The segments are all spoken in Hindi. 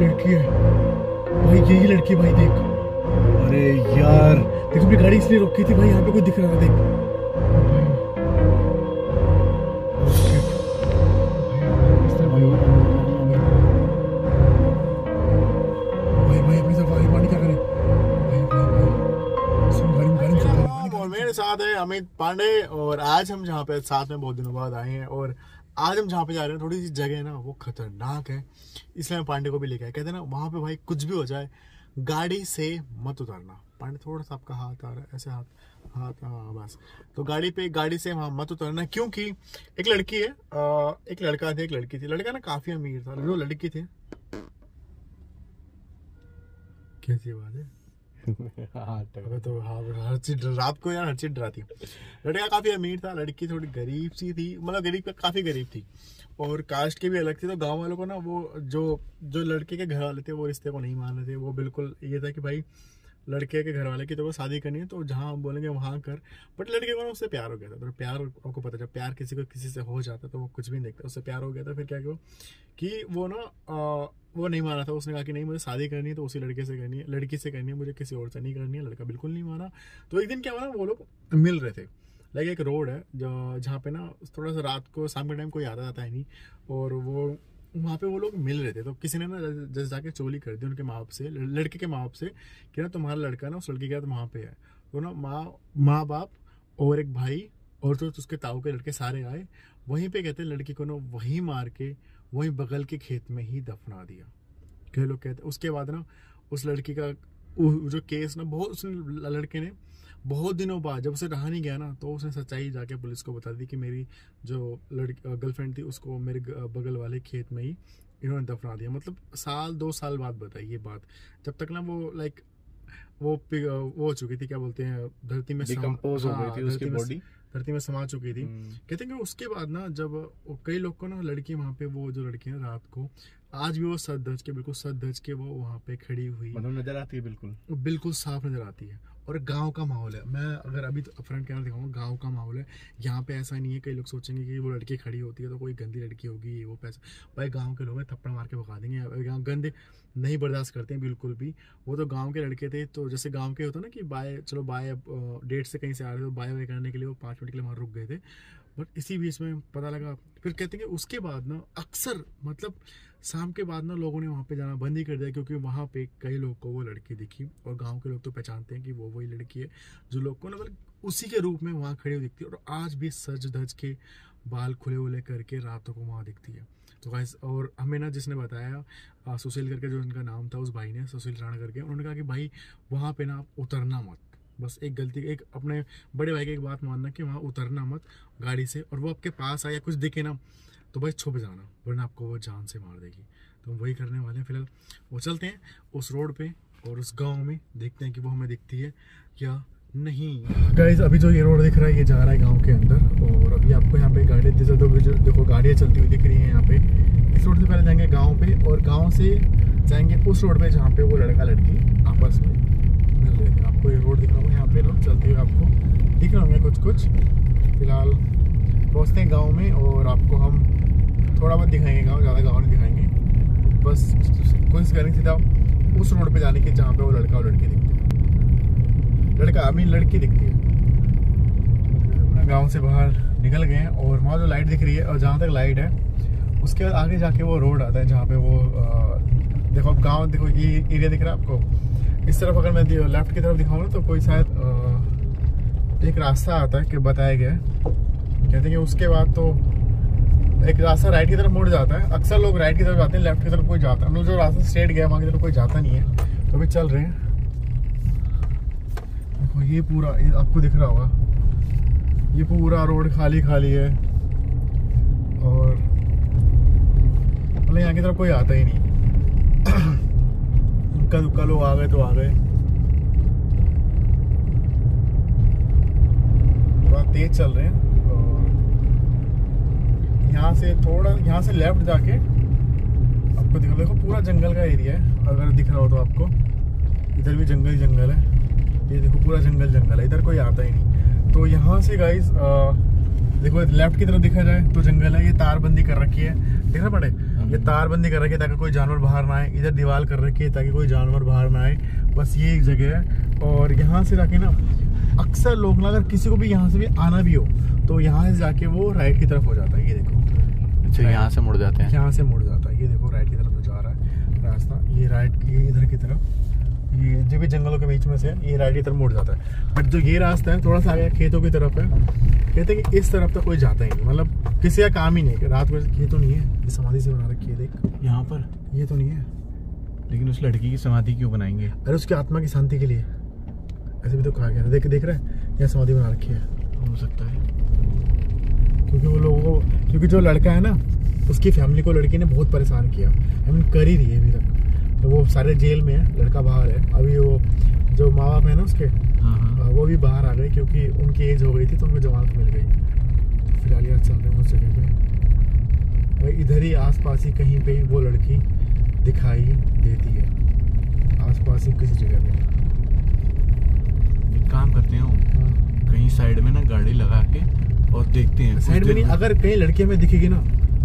लड़की है। भाई यही लड़की भाई देख। अरे यार देख अपनी गाड़ी इसलिए रोकी थी भाई यहाँ पे कोई दिख रहा था देख। मेरे साथ है अमित पांडे और आज हम जहाँ पे साथ में बहुत दिनों बाद आए हैं और आज हम जहाँ पे जा रहे हैं, थोड़ी सी जगह है ना, वो खतरनाक है। इसलिए हम पांडे को भी लेके आए। कहते हैं ना, वहाँ पे भाई कुछ भी हो जाए, गाड़ी से मत उतरना। पांडे थोड़ा सा आपका हाथ आ रहा है, ऐसे हाथ हाथ हाँ बस। तो गाड़ी पे, गाड़ी से वहाँ मत उतरना, क्योंकि एक लड़की है एक लड़का था, एक लड़की थी। लड़का ना काफ़ी अमीर था, जो लड़की थी। कैसी बात है? अबे तो हाँ हर चीज़ रात को यार हर चीज़ डराती है। लड़का काफ़ी अमीर था, लड़की थोड़ी गरीब सी थी मतलब गरीब काफ़ी गरीब थी। और कास्ट के भी अलग थे तो गाँव वालों को ना वो जो जो लड़के के घर वाले थे, वो रिश्ते को नहीं मान रहे थे। वो बिल्कुल ये था कि भाई लड़के के घर वाले की तो वो शादी करनी है तो जहाँ हम बोलेंगे वहाँ कर। बट लड़के को ना उससे प्यार हो गया था। तो प्यार, आपको पता जब प्यार किसी को किसी से हो जाता तो वो कुछ भी नहीं देखता। उससे प्यार हो गया था, फिर क्या किया कि वो ना वो नहीं माना था। उसने कहा कि नहीं, मुझे शादी करनी है तो उसी लड़के से करनी है। लड़की से करनी है, मुझे किसी और से नहीं करनी है। लड़का बिल्कुल नहीं माना तो एक दिन क्या हुआ ना, वो लोग मिल रहे थे। लाइक एक रोड है जहाँ पे ना, थोड़ा सा रात को, शाम के टाइम कोई आता जाता है नहीं। और वो वहाँ पे वो लोग मिल रहे थे तो किसी ने ना जैसे जाके चोली कर दी उनके माँ बाप से लड़के के माँ बाप से, कि ना तुम्हारा लड़का ना उस लड़की के साथ वहाँ पे है। तो ना माँ माँ बाप और एक भाई और तो उसके ताऊ के लड़के सारे आए, वहीं पे कहते लड़की को ना वहीं मार के, वहीं बगल के खेत में ही दफना दिया। कई लोग कहते, उसके बाद ना उस लड़की का जो केस ना, बहुत उस लड़के ने बहुत दिनों बाद जब उसे रहा नहीं गया ना तो उसने सच्चाई जाके पुलिस को बता दी कि मेरी जो लड़की गर्लफ्रेंड थी, उसको मेरे बगल वाले खेत में ही इन्होंने दफना दिया। मतलब साल, दो साल बाद बताई ये बात। जब तक ना वो लाइक वो वो हो चुकी थी क्या बोलते हैं धरती में डिकम्पोज हो हाँ, गई थी उसकी धरती में- बॉडी धरती में समा चुकी थी। कहते हैं कि उसके बाद ना जब कई लोग को ना लड़की वहाँ पे वो जो लड़की है रात को आज भी वो सद धज के बिल्कुल सद धज के वो वहाँ पे खड़ी हुई। मतलब नज़र आती है बिल्कुल। वो बिल्कुल साफ़ नज़र आती है। और गाँव का माहौल है। मैं अगर अभी तो फ्रंट कैमरा दिखाऊँगा, गाँव का माहौल है। यहाँ पे ऐसा नहीं है, कई लोग सोचेंगे कि वो लड़की खड़ी होती है तो कोई गंदी लड़की होगी वो पैसा। भाई, गाँव के लोग हैं, थप्पड़ मार के भगा देंगे। यहाँ गंदे नहीं बर्दाश्त करते हैं, बिल्कुल भी। वो तो गाँव के लड़के थे तो जैसे गाँव के होता ना कि बाय, चलो बाय डेट से कहीं से आ रहे थे तो बाय वाय करने के लिए वो पाँच मिनट के लिए वहाँ रुक गए थे। बट इसी बीच में पता लगा, फिर कहते हैं कि उसके बाद ना अक्सर मतलब शाम के बाद ना लोगों ने वहाँ पे जाना बंद ही कर दिया क्योंकि वहाँ पे कई लोग को वो लड़की दिखी और गाँव के लोग तो पहचानते हैं कि वो वही लड़की है जो लोग को ना मतलब उसी के रूप में वहाँ खड़ी हुई दिखती है और आज भी सज धज के बाल खुले उले करके रातों को वहाँ दिखती है। तो गाइस और हमें ना जिसने बताया सुशील करके जो उनका नाम था, उस भाई ने, सुशील राणा करके, उन्होंने कहा कि भाई, वहाँ पे ना आप उतरना मत। बस एक गलती, एक अपने बड़े भाई की एक बात मानना कि वहाँ उतरना मत गाड़ी से और वो आपके पास आया कुछ दिखे ना। तो भाई छुप जाना, वरना आपको वो जान से मार देगी। तो हम वही करने वाले हैं, फ़िलहाल वो चलते हैं उस रोड पे और उस गाँव में देखते हैं कि वो हमें दिखती है या नहीं। गाइज़ अभी जो ये रोड दिख रहा है, ये जा रहा है गाँव के अंदर और अभी आपको यहाँ पे गाड़ी देखो देखो गाड़ियाँ चलती हुई दिख रही हैं यहाँ पे। इस रोड से पहले जाएँगे गाँव पे और गाँव से जाएँगे उस रोड पे जहाँ पे वो लड़का लड़की आपस में मिल रहे थे। आपको ये रोड दिख रहा होगा यहाँ पे लोग चलते हुए आपको दिख रहे होंगे कुछ कुछ फ़िलहाल पहुँचते हैं गाँव में और आपको हम थोड़ा बहुत दिखाएँगे गाँव ज़्यादा गाँव नहीं दिखाएँगे। बस कोशिश करेंगे सीधा उस रोड पे जाने की जहाँ पे वो लड़का और लड़की दिखती है। लड़का आई मीन लड़की दिखती है। गाँव से बाहर निकल गए हैं और वहाँ जो लाइट दिख रही है और जहाँ तक लाइट है उसके बाद आगे जाके वो रोड आता है जहाँ पे वो अ, देखो अब गाँव देखो ये एरिया दिख रहा है आपको। इस तरफ़ अगर मैं लेफ़्ट की तरफ़ दिखाऊँ ना तो कोई शायद एक रास्ता आता है कि बताया गया है। कहते हैं कि उसके बाद तो एक रास्ता राइट की तरफ़ मुड़ जाता है। अक्सर लोग राइट की तरफ़ जाते हैं लेफ़्ट की तरफ़ कोई जाता है। हम लोग जो रास्ता स्ट्रेट गया वहाँ की तरफ़ कोई जाता नहीं है। तो अभी चल रहे हैं। देखो, ये पूरा, ये आपको दिख रहा होगा। ये पूरा रोड खाली खाली है। और मतलब यहाँ की तरफ़ कोई आता ही नहीं। इक्का दुक्का लोग आ गए तो आ गए। थोड़ा तेज चल रहे हैं। यहाँ से थोड़ा यहाँ से लेफ़्ट जाके आपको दिखा देखो पूरा जंगल का एरिया है। अगर दिख रहा हो तो आपको। इधर भी जंगल ही जंगल है। ये देखो पूरा जंगल जंगल है। इधर कोई आता ही नहीं। तो यहाँ से गाइस देखो लेफ़्ट की तरफ़ देखा जाए तो जंगल है। ये तारबंदी कर रखी है। दिख रहा पड़े? ये तारबंदी कर रखी है ताकि कोई जानवर बाहर ना आए। इधर दीवार कर रखी है ताकि कोई जानवर बाहर ना आए। बस ये एक जगह है। और यहाँ से जाके ना अक्सर लोग ना अगर किसी को भी यहाँ से भी आना भी हो तो यहाँ से जाके वो राइट की तरफ़ हो जाता है। ये देखो। अच्छा यहाँ से मुड़ जाते हैं। यहाँ से मुड़ जाता है। ये देखो राइट की तरफ़ जो जा रहा है रास्ता। ये राइट ये इधर की तरफ़। ये जो भी जंगलों के बीच में से ये राइट की तरफ़ मुड़ जाता है। बट जो ये रास्ता है थोड़ा सा आगे खेतों की तरफ़ है। कहते हैं कि इस तरफ़ तक कोई जाता ही नहीं। मतलब किसी का काम ही नहीं रात में ये तो नहीं है। ये समाधि से बना रखी है देख। यहाँ पर? ये तो नहीं है। लेकिन उस लड़की की समाधि क्यों बनाएँगे? अरे उसकी आत्मा की शांति के लिए। ऐसे भी तो कहा गया था। देख देख रहे हैं? यहाँ समाधि बना रखी है। हो सकता है। क्योंकि वो लोगों को क्योंकि जो लड़का है ना उसकी फैमिली को लड़की ने बहुत परेशान किया। आई मीन कर ही रही है अभी तक। तो वो सारे जेल में है लड़का बाहर है। अभी वो जो माँ बाप है ना उसके हाँ हाँ। वो भी बाहर आ गए क्योंकि उनकी एज हो गई थी तो उनको जमानत मिल गई। फ़िलहाल यार चल रहे हैं उस जगह पे। भाई इधर ही आसपास ही कहीं पे वो लड़की दिखाई देती है। आसपास ही किसी जगह पे। एक काम करते हैं हाँ। कहीं साइड में ना गाड़ी लगा के और देखते हैं साइड में नहीं अगर कहीं लड़की हमें दिखेगी ना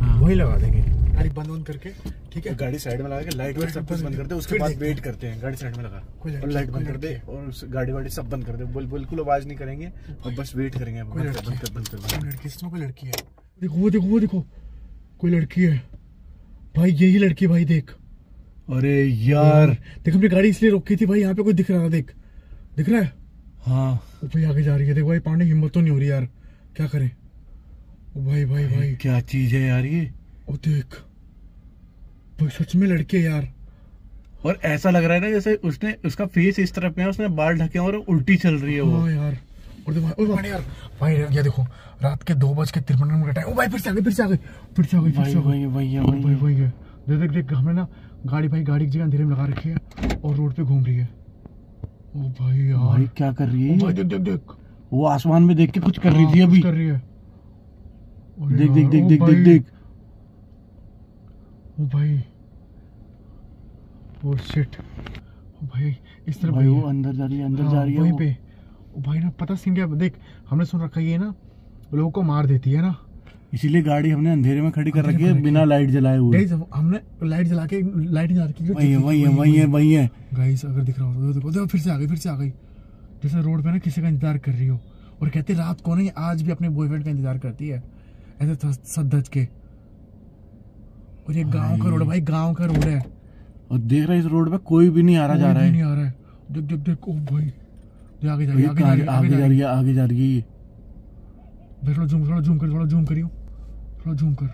हाँ। वहीं लगा देंगे। गाड़ी बंद बंद करके ठीक है? गाड़ी साइड में लगा के लाइट वाइट सब कुछ बंद कर दे उसके बाद वेट करते हैं गाड़ी साइड में लगा। और लाइट बंद कर दे और गाड़ी वाड़ी सब बंद कर दे बिल्कुल आवाज़ नहीं करेंगे और बस वेट करेंगे कोई लड़की बंद कर बंद कर कोई लड़की इसमें कोई लड़की है। देखो वो देखो वो देखो कोई लड़की है। भाई यही लड़की भाई देख। अरे यार देख अपनी गाड़ी इसलिए रोकी थी भाई यहाँ पे कोई दिख रहा था देख। दिख रहा है? हाँ। वो भाई आगे जा रही है देख भाई पांडे हिम्मत तो नहीं हो रही यार। क्या करें? ओ भाई भाई भाई। क्या चीज़ है यार ये? ओ देख भाई सच में लड़की है यार। और ऐसा लग रहा है ना जैसे उसने उसका फेस इस तरफ़ में है उसने बाल ढके और उल्टी चल रही है वो। हाँ यार। और देख भाई ओ भाई यार भाई ये देखो रात के दो बज के तिरपन मिनट का टाइम ओ भाई फिर से आ गई फिर से आ गई फिर से आ गई फिर से वही वही है, भाई वही है। वही है देख देख देख हमने ना गाड़ी भाई गाड़ी की जगह अंधेरे में लगा रखी है और रोड पे घूम रही है। ओ भाई यार। भाई क्या कर रही ओ भाई देख देख देख। वो आसमान में देख के कुछ कर रही हाँ, थी अभी कर रही है। देख देख देख देख देख देख। ओ भाई। ओ शिट ओ भाई इस तरफ़ भाई वो अंदर जा रही है अंदर हाँ, जा रही है वहीं पे। ओ भाई ना पता सीन क्या देख हमने सुन रखा है ये ना लोगों को मार देती है ना। इसीलिए गाड़ी हमने अंधेरे में खड़ी कर रखी है बिना लाइट जलाए हुए। गाइस हमने लाइट जला के लाइट जला के वही है वही है वही है वही है। गाइस अगर दिख रहा हो तो देखो देखो फिर से आ गई फिर से आ गई। जैसे रोड पे ना किसी का इंतज़ार कर रही हो और कहते रात को नहीं आज भी अपने बॉयफ्रेंड का इंतज़ार करती है। ऐसे सदज के। और ये गाँव का रोड भाई। गाँव का रोड है। और देख रहा है इस रोड पे कोई भी नहीं आ रहा जा रहा है। नहीं आ रहा है। देख देख देख ओ भाई। ये आगे जा रही है आगे जा रही है आगे जा रही है। भाई थोड़ा जूम थोड़ा जूम कर थोड़ा जूम करियो। थोड़ा जूम कर।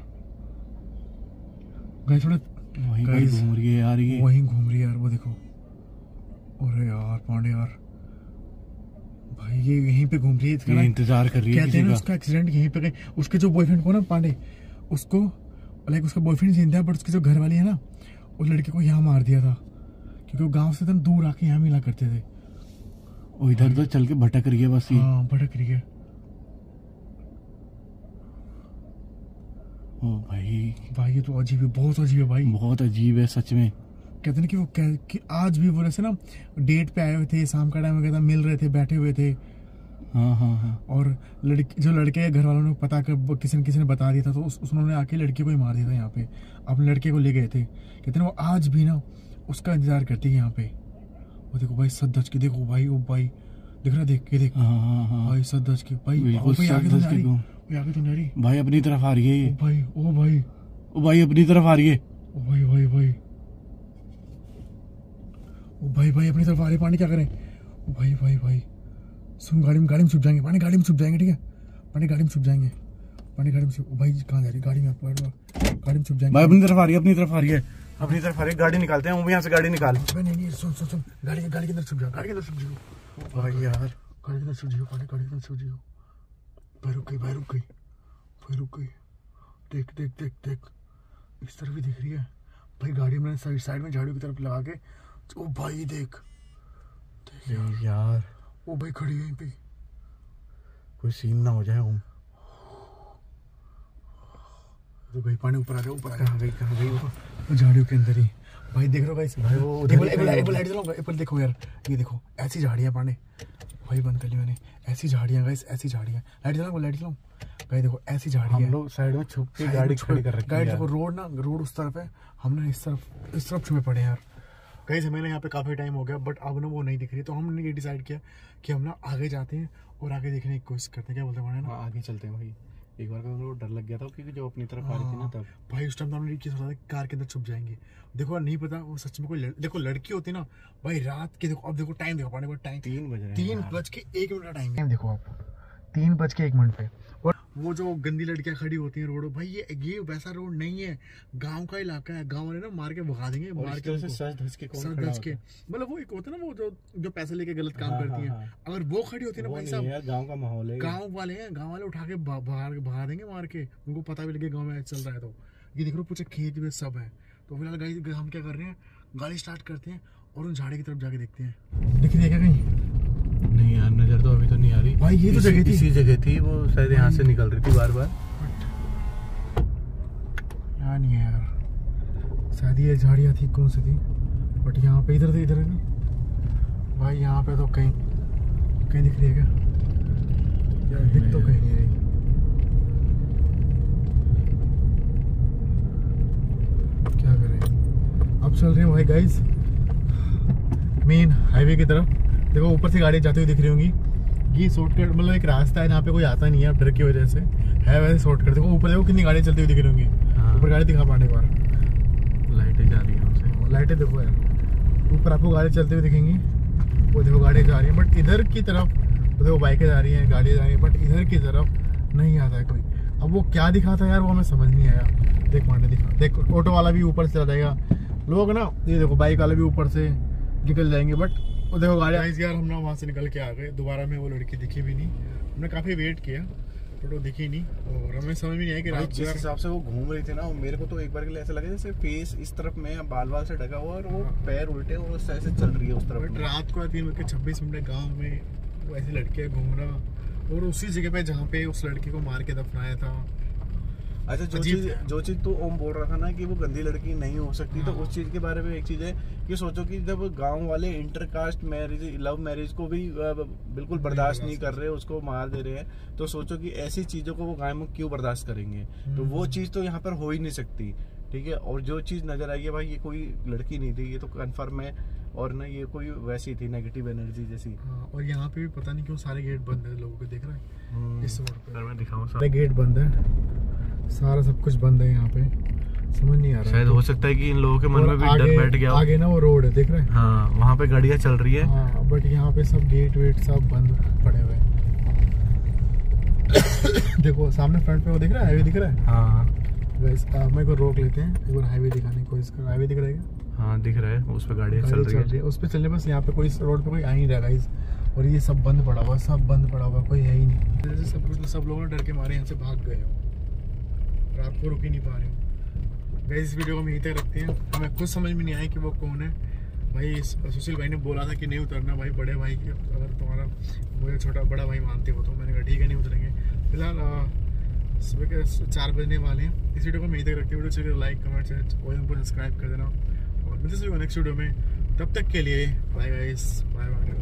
गाइस थोड़ा वहीं घूम रही है यार ये। वहीं घूम रही है यार वो देखो। अरे यार पांडे यार। भाई ये यहीं पे घूम रही है इसका इंतज़ार कर रही है कहते हैं उसका एक्सीडेंट यहीं पे उसके जो बॉयफ्रेंड को ना पांडे उसको लाइक उसका बॉयफ्रेंड ज़िंदा है बट उसकी जो घर वाली है ना उस लड़के को यहाँ मार दिया था। क्योंकि वो गाँव से एकदम दूर आके यहाँ मिला करते थे। वो इधर उधर चल के भटक रही है बस ये। हाँ भटक रही है। ओ भाई। भाई ये तो अजीब है बहुत अजीब है भाई। बहुत अजीब है सच में। कहते ना कि वो कह, कि आज भी वो जैसे ना डेट पे आए हुए थे शाम का टाइम कहता मिल रहे थे बैठे हुए थे। हाँ हाँ हाँ। और लड़की जो लड़के के घर वालों ने पता कर किसी ने किसी ने बता दिया था तो उस, उन्होंने आके लड़के को ही मार दिया था यहाँ पे। अपने लड़के को ले गए थे। कहते हैं वो आज भी ना उसका इंतज़ार करती है यहाँ पे। वो देखो भाई सदज के देखो भाई ओ भाई। देख रहा देख के देख। हाँ हाँ हाँ भाई सदज की भाई आगे तो नहीं। भाई आगे तो नहीं आ रही भाई अपनी तरफ़ आ रही है ये। भाई ओ भाई। ओ भाई अपनी तरफ़ आ रही है। ओ भाई भाई भाई। ओ भाई भाई अपनी तरफ़ आ रही पानी क्या करें? ओ भाई भाई भाई सुन गाड़ी में गाड़ी में छुप जाएँगे पानी गाड़ी में छुप जाएँगे ठीक है? पानी गाड़ी में छुप जाएँगे पानी गाड़ी में छुप भाई कहाँ जा रही गाड़ी में गाड़ी में छुप जाएँगे। भाई अपनी तरफ़ आ रही है अपनी तरफ़ आ रही है अपनी तरफ़ आ रही है गाड़ी निकालते हैं वो यहाँ से गाड़ी निकाल। नहीं नहीं सुन सुन सुन गाड़ी गाड़ी के अंदर छुप जाओ गाड़ी के अंदर छुप जाओ। भाई यार। गाड़ी के अंदर छुप जाओ पानी गाड़ी के अंदर छुप जाओ। भाई रुक गई भाई रुक गई भाई रुक गई। देख देख देख देख इस तरफ़ भी दिख रही है। भाई गाड़ी में साइड साइड में झाड़ियों की तरफ़ लगा के ओ भाई देख। देख। यार यार। ओ भाई खड़ी है यहीं पे। कोई सीन ना हो जाए हम तो भाई पानी ऊपर आ गया ऊपर आ कहाँ गई कहाँ गई वो? झाड़ियों के अंदर ही। भाई देख रहे हो गाइस भाई वो एप्पल एप्पल एप्पल लाइट जलाऊँगा एप्पल देखो यार। ये देखो ऐसी झाड़ियाँ पांडे वही बंद कर ली मैंने। ऐसी झाड़ियाँ गाइस ऐसी झाड़ियाँ। लाइट चलाऊँ लाइट चलाऊँ भाई देखो ऐसी झाड़ी हम लोग साइड में छुप के गाड़ी खड़ी कर रखी गाड़ी है देखो रोड ना रोड उस तरफ़ है। हमने इस तरफ़ इस तरफ़ छुपे पड़े हैं यार। कहीं से मैंने यहाँ पे काफ़ी टाइम हो गया बट अब ना वो नहीं दिख रही तो हमने ये डिसाइड किया कि हम ना आगे जाते हैं और आगे देखने की कोशिश करते हैं। क्या बोलते हैं ना हाँ, आगे चलते हैं भाई। एक बार का डर लग गया था क्योंकि जो अपनी तरफ़ आ रही थी ना हाँ, तब। भाई उस टाइम तो हमने ये सोचा था कि कार के अंदर छुप जाएँगे। देखो नहीं पता वो सच में कोई लड़... देखो लड़की होती ना भाई रात के देखो अब देखो टाइम देखो पाने को टाइम तीन बज रहे हैं तीन बज के एक मिनट का टाइम देखो आप तीन बज के एक मिनट पे। और वो जो गंदी लड़कियाँ खड़ी होती हैं रोड भाई ये ये वैसा रोड नहीं है। गाँव का इलाका है गाँव वाले ना मार के भगा देंगे मार के धस के मतलब वो एक होता है ना वो जो जो पैसे लेके गलत काम हाँ, करती है हाँ। अगर वो खड़ी होती है ना भाई साहब है गाँव का माहौल है गाँव वाले हैं गाँव वाले उठा के भगा भगा देंगे मार के। उनको पता भी लगे गाँव में चल रहा है तो। ये देख रहे हो पूछे खेत में सब है। तो फ़िलहाल गाड़ी हम क्या कर रहे हैं गाड़ी स्टार्ट करते हैं और उन झाड़ी की तरफ़ जाके देखते हैं। दिख रही है क्या कहीं? नहीं यार नज़र तो अभी तो नहीं आ रही। भाई, ये तो जगह थी। इसी जगह थी वो शायद यहाँ से निकल रही थी बार बार यहाँ नहीं है यार। शायद ये झाड़ियाँ थी कौन सी थी? बट यहाँ पे इधर से इधर है ना? भाई यहाँ पे तो कहीं कहीं दिख रही है क्या? यार दिख तो कहीं नहीं रही। क्या करें? अब चल रहे हैं भाई गाइस मेन हाईवे की तरफ़। देखो ऊपर से गाड़ी जाती हुई दिख रही होंगी। ये शॉर्टकट मतलब एक रास्ता है जहाँ पे कोई आता नहीं है डर की वजह से। है वैसे शॉर्टकट देखो ऊपर देखो कितनी गाड़ियाँ चलती हुई दिख रही होंगी। हाँ। ऊपर गाड़ी दिखा पाने बार। लाइटें जा रही है लाइटें देखो यार। ऊपर आपको गाड़ी चलती हुई दिखेंगी। वो देखो गाड़ी जा रही है बट इधर की तरफ़ देखो बाइकें जा रही हैं गाड़ियाँ जा रही हैं बट इधर की तरफ़ नहीं आता है कोई। अब वो क्या दिखा था यार वो हमें समझ नहीं आया। देख मांडे दिखा। देख ऑटो वाला भी ऊपर से चला जाएगा। लोग ना ये देखो बाइक वाले भी ऊपर से निकल जाएँगे बट वो देखो गाड़ी यार हम ना वहाँ से निकल के आ गए। दोबारा में वो लड़की दिखी भी नहीं। हमने काफ़ी वेट किया बट वो दिखी नहीं। और हमें समझ में नहीं आया कि रात जिस हिसाब से वो घूम रही थी ना वो मेरे को तो एक बार के लिए ऐसा लगा जैसे फेस इस तरफ़ में बाल बाल से ढका हुआ और वो पैर उल्टे और उस तरह से चल रही है उस तरफ़ बट रात को तीन बज के छब्बीस मिनट गाँव में वो ऐसी लड़कियाँ घूम रहा। और उसी जगह पे जहाँ पे उस लड़की को मार के दफनाया था। अच्छा जो चीज़ जो चीज़ तो ओम बोल रहा था ना कि वो गंदी लड़की नहीं हो सकती तो हाँ। उस चीज़ के बारे में एक चीज़ है कि सोचो कि जब गाँव वाले इंटरकास्ट मैरिज लव मैरिज को भी बिल्कुल बर्दाश्त नहीं कर रहे उसको मार दे रहे हैं तो सोचो कि ऐसी चीज़ों को वो गाय में क्यों बर्दाश्त करेंगे? तो वो हम्म। चीज़ तो यहाँ पर हो ही नहीं सकती ठीक है? और जो चीज़ नज़र आई है भाई ये कोई लड़की नहीं थी ये तो कन्फर्म है और ना ये कोई वैसी थी नेगेटिव एनर्जी जैसी। हाँ, और यहाँ पे भी पता नहीं क्यों सारे गेट बंद है लोगों को देख रहा है? इस रोड पे। मैं दिखाऊँ सारे गेट बंद है। सारा सब कुछ बंद है यहाँ पे। समझ नहीं आ रहा शायद हो सकता है कि इन लोगों के मन में भी डर बैठ गया आगे ना वो रोड है देख रहे हैं? हाँ वहाँ पे गाड़ियाँ चल रही है। हाँ बट यहाँ पे सब गेट वेट सब बंद पड़े हुए हैं। देखो सामने फ्रंट पे वो दिख रहा है? हाईवे दिख रहा है? हाँ। गाइस मेरे को रोक लेते हैं। एक बार हाईवे दिखाने की कोशिश कर। हाईवे दिख रहा है हाँ दिख रहा है। उस पर गाड़ियाँ गाड़ी चल रही है। उस पे चलने बस यहाँ पे कोई रोड पे कोई आ ही नहीं रहा गाइस और ये सब बंद पड़ा हुआ सब बंद पड़ा हुआ कोई है ही नहीं। जैसे सब कुछ सब लोग डर के मारे यहाँ से भाग गए हो। रात आपको रुक ही नहीं पा रहे हो। गाइस इस वीडियो को हम यहीं तक रखते हैं। हमें खुद समझ में नहीं आया कि वो कौन है। भाई सुशील भाई ने बोला था कि नहीं उतरना भाई, बड़े भाई की अगर तुम्हारा मुझे छोटा बड़ा भाई मानते हो तो। मैंने कहा, ठीक है, नहीं उतरेंगे। फ़िलहाल सुबह के चार बजने वाले हैं। इस वीडियो को मैं यहीं तक रखते हैं। वीडियो चाहिए लाइक, कमेंट और उनको सब्सक्राइब कर देना। और मिलते हैं नेक्स्ट वीडियो में। तब तक के लिए बाय गाइस बाय बाय